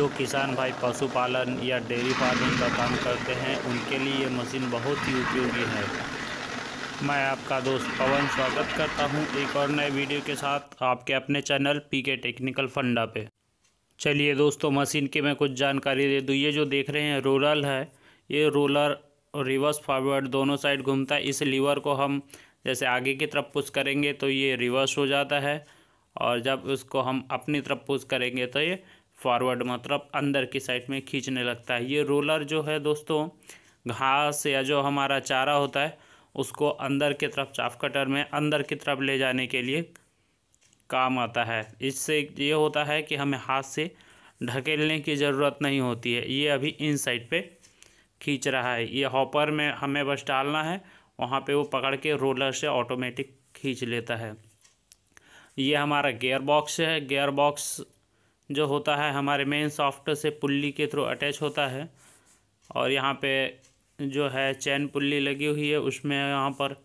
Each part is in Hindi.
जो किसान भाई पशुपालन या डेयरी फ़ार्मिंग का काम करते हैं, उनके लिए ये मशीन बहुत ही उपयोगी है। मैं आपका दोस्त पवन स्वागत करता हूँ एक और नए वीडियो के साथ आपके अपने चैनल पी के टेक्निकल फंडा पे। चलिए दोस्तों, मशीन की मैं कुछ जानकारी दे दूँ। ये जो देख रहे हैं, रोलर है। ये रोलर रिवर्स फॉरवर्ड दोनों साइड घूमता है। इस लीवर को हम जैसे आगे की तरफ़ पुश करेंगे तो ये रिवर्स हो जाता है और जब उसको हम अपनी तरफ़ पुश करेंगे तो ये फॉरवर्ड मतलब अंदर की साइड में खींचने लगता है। ये रोलर जो है दोस्तों, घास या जो हमारा चारा होता है, उसको अंदर की तरफ़ चाफ कटर में अंदर की तरफ़ ले जाने के लिए काम आता है। इससे ये होता है कि हमें हाथ से ढकेलने की ज़रूरत नहीं होती है। ये अभी इन साइड पे खींच रहा है। ये हॉपर में हमें बस डालना है, वहाँ पे वो पकड़ के रोलर से ऑटोमेटिक खींच लेता है। ये हमारा गेयर बॉक्स है। गेयर बॉक्स जो होता है, हमारे मेन सॉफ्ट से पुल्ली के थ्रू अटैच होता है। और यहाँ पे जो है चैन पुल्ली लगी हुई है, उसमें यहाँ पर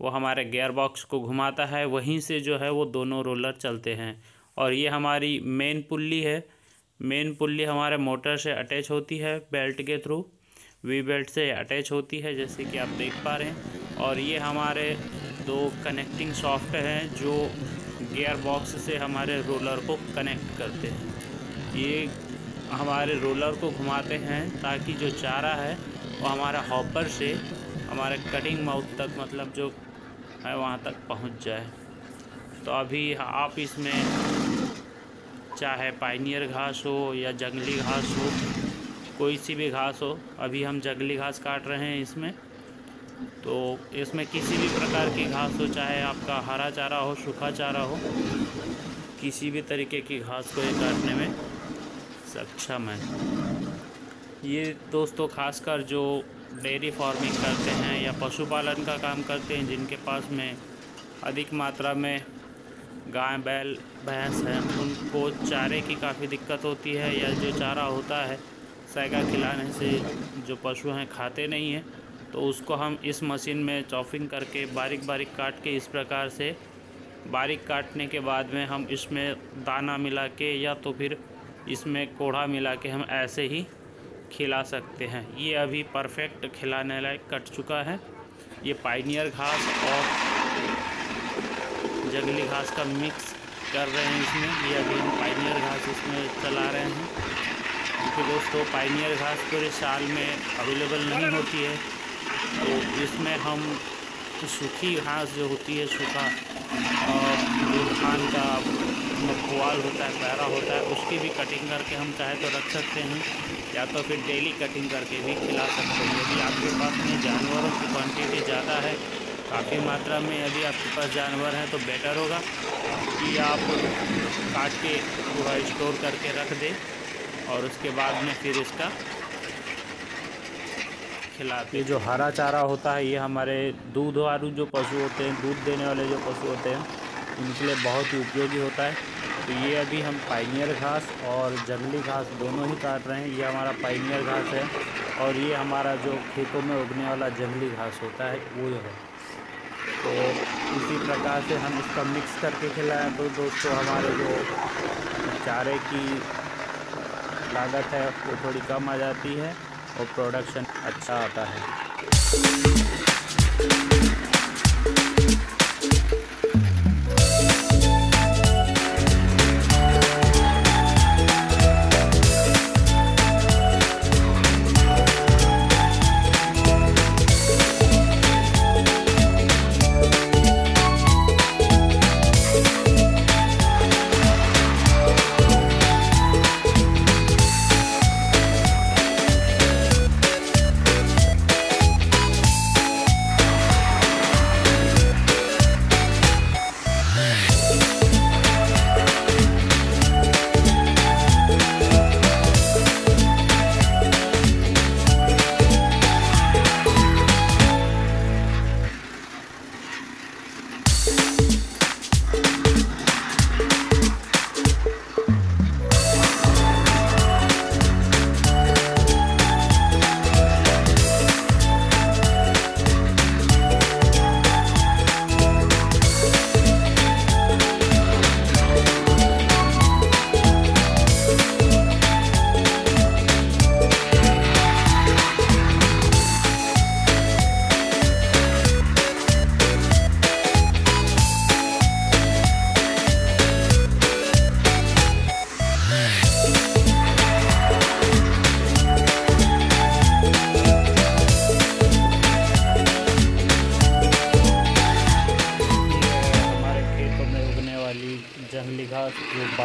वो हमारे गेयर बॉक्स को घुमाता है। वहीं से जो है, वो दोनों रोलर चलते हैं। और ये हमारी मेन पुल्ली है। मेन पुल्ली हमारे मोटर से अटैच होती है बेल्ट के थ्रू वी बेल्ट से अटैच होती है, जैसे कि आप देख पा रहे हैं। और ये हमारे दो कनेक्टिंग सॉफ्ट हैं, जो गियर बॉक्स से हमारे रोलर को कनेक्ट करते हैं। ये हमारे रोलर को घुमाते हैं ताकि जो चारा है, वो हमारा हॉपर से हमारे कटिंग माउथ तक मतलब जो है वहाँ तक पहुँच जाए। तो अभी आप इसमें चाहे पाइनियर घास हो या जंगली घास हो, कोई सी भी घास हो, अभी हम जंगली घास काट रहे हैं इसमें। तो इसमें किसी भी प्रकार की घास हो, चाहे आपका हरा चारा हो, सूखा चारा हो, किसी भी तरीके की घास को ये काटने में सक्षम है। ये दोस्तों, खासकर जो डेयरी फ़ार्मिंग करते हैं या पशुपालन का काम करते हैं, जिनके पास में अधिक मात्रा में गाय, बैल, भैंस हैं, उनको चारे की काफ़ी दिक्कत होती है या जो चारा होता है, सैगा खिलाने से जो पशु हैं, खाते नहीं हैं। तो उसको हम इस मशीन में चॉपिंग करके बारीक बारीक काट के इस प्रकार से बारीक काटने के बाद में हम इसमें दाना मिला के या तो फिर इसमें कोढ़ा मिला के हम ऐसे ही खिला सकते हैं। ये अभी परफेक्ट खिलाने लायक कट चुका है। ये पाइनियर घास और जंगली घास का मिक्स कर रहे हैं इसमें। ये अभी हम पाइनियर घास इसमें चला रहे हैं। क्योंकि दोस्तों, पाइनियर घास पूरे साल में अवेलेबल नहीं होती है। तो इसमें हम सूखी घास जो होती है, सूखा जो धान का पुआल होता है, पैरा होता है, उसकी भी कटिंग करके हम चाहे तो रख सकते हैं, या तो फिर डेली कटिंग करके भी खिला सकते हैं। यदि आपके पास में जानवरों की क्वांटिटी ज़्यादा है, काफ़ी मात्रा में यदि आपके पास जानवर हैं तो बेटर होगा कि आप काट के पूरा स्टोर करके रख दें, और उसके बाद में फिर इसका खिलाते ये जो हरा चारा होता है ये हमारे दूध वालू जो पशु होते हैं दूध देने वाले जो पशु होते हैं उनके लिए बहुत ही उपयोगी होता है। तो ये अभी हम पाइनियर घास और जंगली घास दोनों ही काट रहे हैं। ये हमारा पाइनियर घास है और ये हमारा जो खेतों में उगने वाला जंगली घास होता है वो है। तो इसी प्रकार से हम इसका मिक्स करके खिलाएँ। तो दोस्तों हमारे जो चारे की लागत है वो थोड़ी कम आ जाती है। और प्रोडक्शन अच्छा आता है।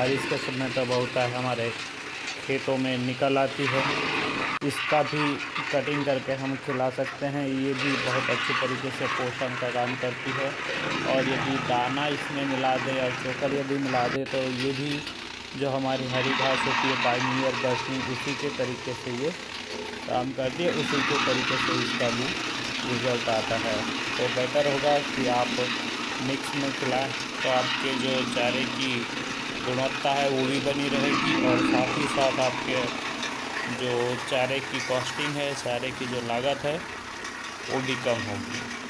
बारिश के समय तब होता है, हमारे खेतों में निकल आती है। इसका भी कटिंग करके हम खिला सकते हैं। ये भी बहुत अच्छे तरीके से पोषण का काम करती है। और यदि दाना इसमें मिला दें और चोकर यदि मिला दें तो ये भी जो हमारी हरी घास होती है पानी और बसनी उसी के तरीके से ये काम करती है। उसी के तरीके से इसका भी रिज़ल्ट आता है। तो बेटर होगा कि आप मिक्स में खिलाएँ तो आपके जो चारे की गुणवत्ता है, वो भी बनी रहेगी और साथ ही साथ आपके जो चारे की कॉस्टिंग है, चारे की जो लागत है, वो भी कम होगी।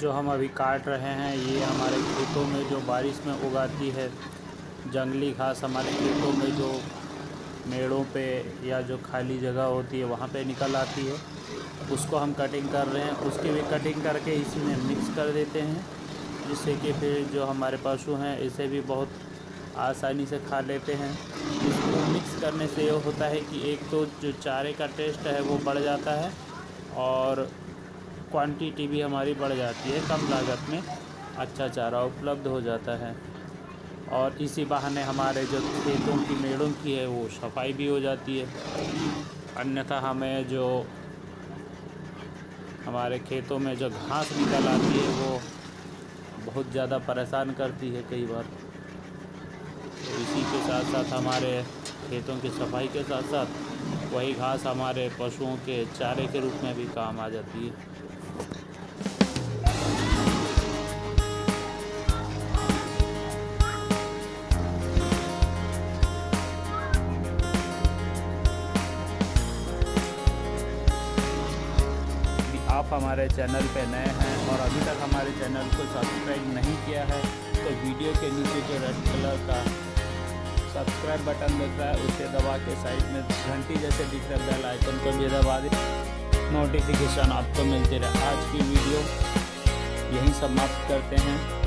जो हम अभी काट रहे हैं, ये हमारे खेतों में जो बारिश में उगाती है, जंगली घास हमारे खेतों में जो मेड़ों पे या जो खाली जगह होती है, वहाँ पे निकल आती है। उसको हम कटिंग कर रहे हैं। उसकी भी कटिंग करके इसी में मिक्स कर देते हैं, जिससे कि फिर जो हमारे पशु हैं, इसे भी बहुत आसानी से खा लेते हैं। इसको मिक्स करने से ये होता है कि एक तो जो चारे का टेस्ट है, वो बढ़ जाता है और क्वांटिटी भी हमारी बढ़ जाती है, कम लागत में अच्छा चारा उपलब्ध हो जाता है। और इसी बहाने हमारे जो खेतों की, मेड़ों की है, वो सफ़ाई भी हो जाती है। अन्यथा हमें जो हमारे खेतों में जो घास निकल आती है, वो बहुत ज़्यादा परेशान करती है कई बार। तो इसी के साथ साथ हमारे खेतों की सफ़ाई के साथ साथ वही घास हमारे पशुओं के चारे के रूप में भी काम आ जाती है। हमारे चैनल पे नए हैं और अभी तक हमारे चैनल को सब्सक्राइब नहीं किया है तो वीडियो के नीचे जो रेड कलर का सब्सक्राइब बटन दिख रहा है, उसे दबा के साइड में घंटी जैसे दिख रहा है, बेल आइकन को भी दबा दें। नोटिफिकेशन आपको मिलते रहे। आज की वीडियो यहीं समाप्त करते हैं।